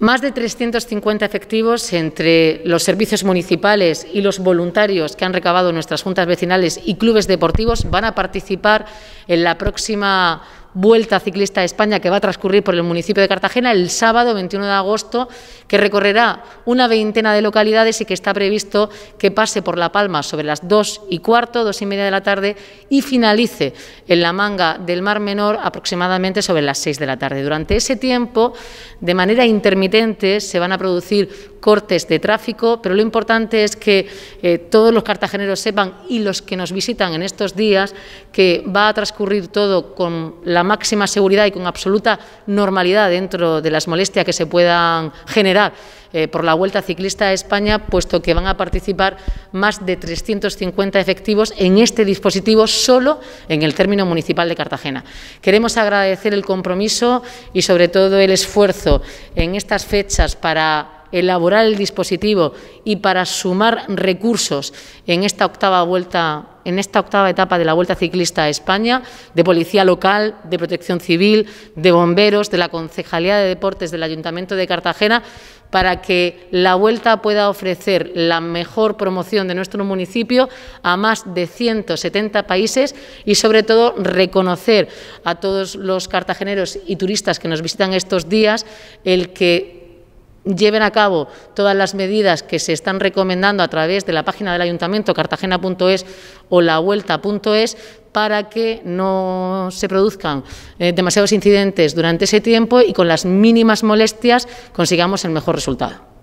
Más de 350 efectivos entre los servicios municipales y los voluntarios que han recabado nuestras juntas vecinales y clubes deportivos van a participar en la próxima Vuelta Ciclista de España que va a transcurrir por el municipio de Cartagena el sábado 21 de agosto, que recorrerá una veintena de localidades y que está previsto que pase por La Palma sobre las dos y cuarto, dos y media de la tarde y finalice en la manga del Mar Menor aproximadamente sobre las seis de la tarde. Durante ese tiempo, de manera intermitente, se van a producir cortes de tráfico, pero lo importante es que eh, todos los cartageneros sepan y los que nos visitan en estos días que va a transcurrir todo con la máxima seguridad y con absoluta normalidad dentro de las molestias que se puedan generar eh, por la Vuelta Ciclista a España, puesto que van a participar más de 350 efectivos en este dispositivo solo en el término municipal de Cartagena. Queremos agradecer el compromiso y sobre todo el esfuerzo en estas fechas para elaborar el dispositivo y para sumar recursos en esta octava vuelta en esta octava etapa de la Vuelta Ciclista a España, de Policía Local, de Protección Civil, de Bomberos, de la Concejalía de Deportes del Ayuntamiento de Cartagena, para que la Vuelta pueda ofrecer la mejor promoción de nuestro municipio a más de 170 países y, sobre todo, reconocer a todos los cartageneros y turistas que nos visitan estos días el que lleven a cabo todas las medidas que se están recomendando a través de la página del ayuntamiento cartagena.es o la vuelta.es para que no se produzcan eh, demasiados incidentes durante ese tiempo y con las mínimas molestias consigamos el mejor resultado.